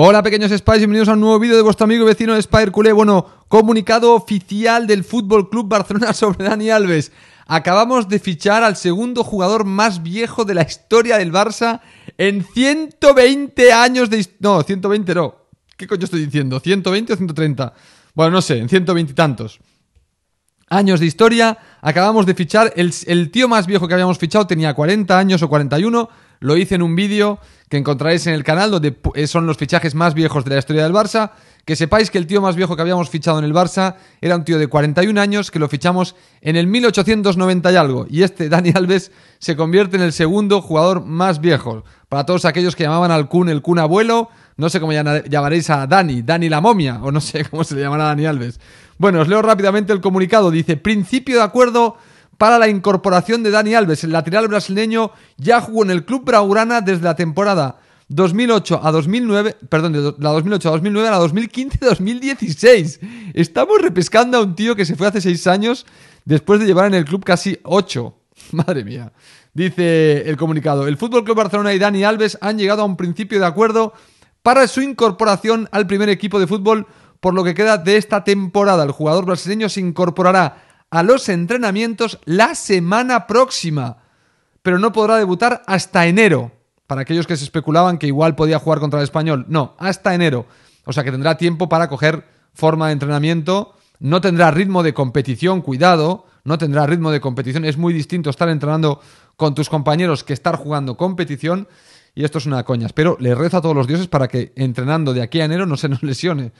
Hola pequeños Spies, bienvenidos a un nuevo vídeo de vuestro amigo y vecino Spider Culé. Bueno, comunicado oficial del Fútbol Club Barcelona sobre Dani Alves. Acabamos de fichar al segundo jugador más viejo de la historia del Barça en 120 años de... No, 120 no. ¿Qué coño estoy diciendo? ¿120 o 130? Bueno, no sé, en 120 y tantos años de historia. Acabamos de fichar. El, tío más viejo que habíamos fichado tenía 40 años o 41. Lo hice en un vídeo que encontraréis en el canal, donde eh, son los fichajes más viejos de la historia del Barça. Que sepáis que el tío más viejo que habíamos fichado en el Barça era un tío de 41 años, que lo fichamos en el 1890 y algo. Y este, Dani Alves, se convierte en el segundo jugador más viejo. Para todos aquellos que llamaban al Kun el Kun abuelo, no sé cómo llamaréis a Dani, Dani la momia, o no sé cómo se le llamará a Dani Alves. Bueno, os leo rápidamente el comunicado. Dice, principio de acuerdo para la incorporación de Dani Alves. El lateral brasileño ya jugó en el club Braurana desde la temporada 2008 a 2009, perdón, de la 2008 a 2009 a la 2015-2016. Estamos repescando a un tío que se fue hace seis años después de llevar en el club casi ocho. Madre mía. Dice el comunicado, el Fútbol Club Barcelona y Dani Alves han llegado a un principio de acuerdo para su incorporación al primer equipo de fútbol por lo que queda de esta temporada. El jugador brasileño se incorporará a los entrenamientos la semana próxima, pero no podrá debutar hasta enero. Para aquellos que se especulaban que igual podía jugar contra el español, no, hasta enero. O sea que tendrá tiempo para coger forma de entrenamiento, no tendrá ritmo de competición, cuidado, no tendrá ritmo de competición. Es muy distinto estar entrenando con tus compañeros que estar jugando competición. Y esto es una coña. Pero le rezo a todos los dioses para que entrenando de aquí a enero no se nos lesione.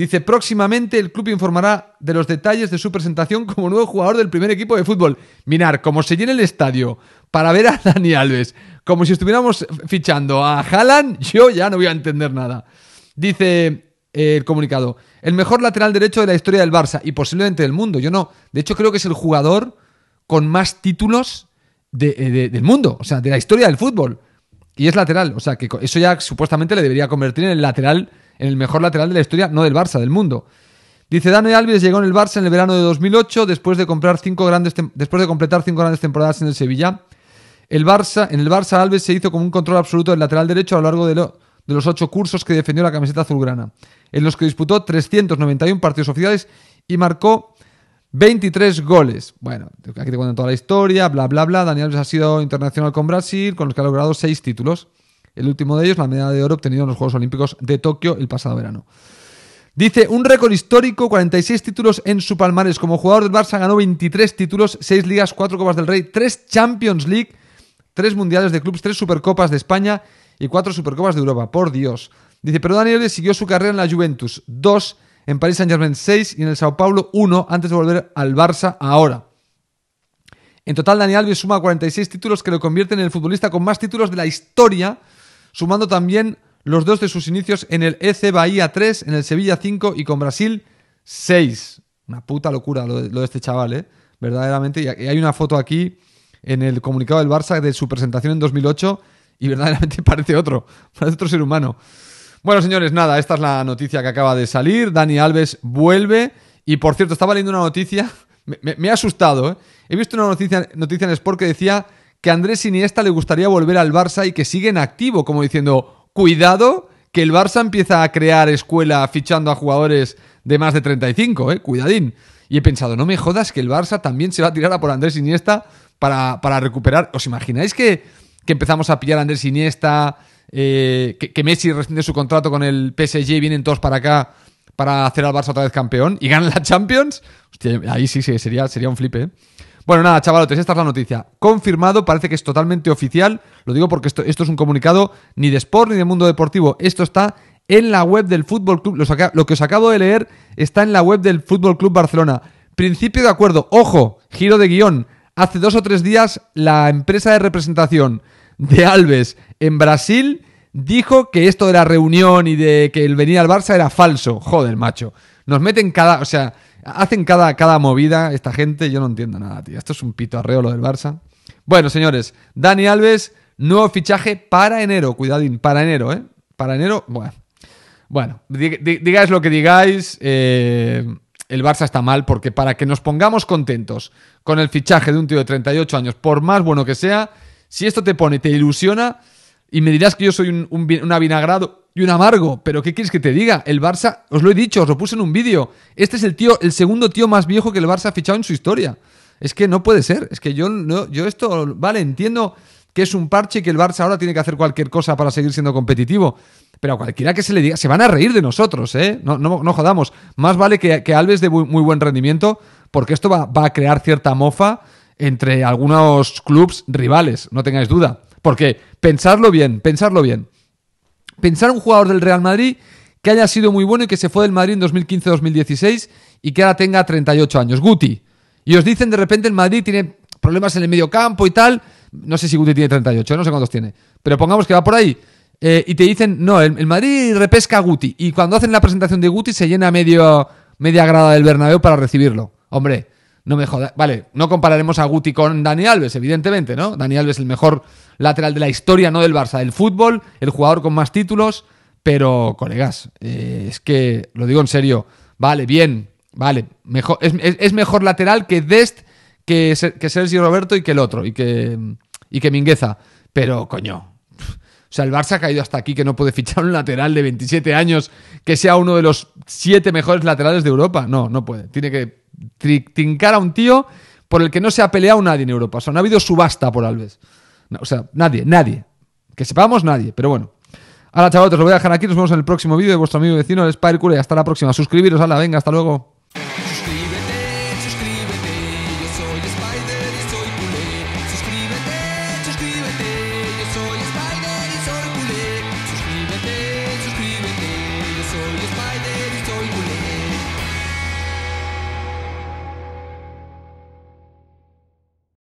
Dice, próximamente el club informará de los detalles de su presentación como nuevo jugador del primer equipo de fútbol. Mirar, como se llena el estadio para ver a Dani Alves, como si estuviéramos fichando a Haaland, yo ya no voy a entender nada. Dice eh, el comunicado, el mejor lateral derecho de la historia del Barça y posiblemente del mundo. Yo no, de hecho creo que es el jugador con más títulos eh, del mundo, o sea, de la historia del fútbol. Y es lateral, o sea, que eso ya supuestamente le debería convertir en el lateral en el mejor lateral de la historia, no del Barça, del mundo. Dice Dani Alves llegó en el Barça en el verano de 2008 después de, después de completar cinco grandes temporadas en el Sevilla. El Barça, en el Barça Alves se hizo como un control absoluto del lateral derecho a lo largo de, los ocho cursos que defendió la camiseta azulgrana, en los que disputó 391 partidos oficiales y marcó 23 goles. Bueno, aquí te cuento toda la historia, bla, bla, bla. Dani Alves ha sido internacional con Brasil, con los que ha logrado seis títulos. El último de ellos, la medalla de oro obtenida en los Juegos Olímpicos de Tokio el pasado verano. Dice, un récord histórico, 46 títulos en su palmarés. Como jugador del Barça ganó 23 títulos, 6 ligas, 4 Copas del Rey, 3 Champions League, 3 Mundiales de Clubs, 3 Supercopas de España y 4 Supercopas de Europa. Por Dios. Dice, pero Daniel siguió su carrera en la Juventus, 2 en París Saint-Germain, 6 y en el Sao Paulo, 1 antes de volver al Barça ahora. En total, Dani Alves suma 46 títulos que lo convierten en el futbolista con más títulos de la historia sumando también los dos de sus inicios en el EC Bahía 3, en el Sevilla 5 y con Brasil 6. Una puta locura lo de, este chaval, ¿eh? Verdaderamente. Y hay una foto aquí en el comunicado del Barça de su presentación en 2008 y verdaderamente parece otro, parece otro ser humano. Bueno, señores, nada, esta es la noticia que acaba de salir. Dani Alves vuelve. Y por cierto, estaba leyendo una noticia, me, ha asustado, ¿eh? He visto una noticia, noticia en Sport que decía que Andrés Iniesta le gustaría volver al Barça y que sigue en activo, como diciendo, cuidado, que el Barça empieza a crear escuela fichando a jugadores de más de 35, ¿eh? Cuidadín. Y he pensado, no me jodas que el Barça también se va a tirar a por Andrés Iniesta para, para recuperar. ¿Os imagináis que, que, empezamos a pillar a Andrés Iniesta, eh, que, Messi rescinde su contrato con el PSG y vienen todos para acá para hacer al Barça otra vez campeón y ganan la Champions? Hostia, ahí sí, sí, sería, sería un flipe, ¿eh? Bueno, nada, chavalotes, esta es la noticia. Confirmado, parece que es totalmente oficial. Lo digo porque esto, esto es un comunicado ni de Sport ni de Mundo Deportivo. Esto está en la web del Fútbol Club. Lo, que os acabo de leer está en la web del Fútbol Club Barcelona. Principio de acuerdo. Ojo, giro de guion. Hace dos o tres días la empresa de representación de Alves en Brasil dijo que esto de la reunión y de que él venía al Barça era falso. Joder, macho. Nos meten cada. O sea, Hacen cada, cada movida esta gente, yo no entiendo nada, tío. Esto es un pito arreo lo del Barça. Bueno, señores, Dani Alves, nuevo fichaje para enero, cuidadín, para enero, ¿eh? Para enero, bueno. Bueno, digáis lo que digáis, eh, el Barça está mal porque para que nos pongamos contentos con el fichaje de un tío de 38 años, por más bueno que sea, si esto te pone, te ilusiona y me dirás que yo soy un, un, una vinagrado, y un amargo. Pero ¿qué quieres que te diga? El Barça, os lo he dicho, os lo puse en un vídeo. Este es el tío, el segundo tío más viejo que el Barça ha fichado en su historia. Es que no puede ser. Es que yo, no, yo esto, vale, entiendo que es un parche y que el Barça ahora tiene que hacer cualquier cosa para seguir siendo competitivo. Pero a cualquiera que se le diga, se van a reír de nosotros, ¿eh? No, no, no jodamos. Más vale que, que Alves de muy, buen rendimiento, porque esto va, va a crear cierta mofa entre algunos clubes rivales, no tengáis duda. Porque pensarlo bien, pensarlo bien. Pensar un jugador del Real Madrid que haya sido muy bueno y que se fue del Madrid en 2015-2016 y que ahora tenga 38 años. Guti. Y os dicen de repente el Madrid tiene problemas en el medio campo y tal. No sé si Guti tiene 38, no sé cuántos tiene. Pero pongamos que va por ahí. Eh, y te dicen, no, el, Madrid repesca a Guti. Y cuando hacen la presentación de Guti se llena medio, media grada del Bernabéu para recibirlo. Hombre, no me jodas. Vale, no compararemos a Guti con Dani Alves, evidentemente, ¿no? Dani Alves es el mejor lateral de la historia, no del Barça, del fútbol, el jugador con más títulos. Pero, colegas, eh, es que, lo digo en serio, vale, bien, vale, mejor, es, mejor lateral que Dest, que, que Sergio Roberto y que el otro, y que, y que Mingueza. Pero, coño, o sea, el Barça ha caído hasta aquí que no puede fichar un lateral de 27 años que sea uno de los siete mejores laterales de Europa. No, no puede. Tiene que trincar a un tío por el que no se ha peleado nadie en Europa. O sea, no ha habido subasta por Alves. o sea, nadie, nadie. Que sepamos nadie, pero bueno. Ahora, chavales, os lo voy a dejar aquí. Nos vemos en el próximo vídeo de vuestro amigo vecino, el Spire Hasta la próxima. Suscribiros, la venga, hasta luego.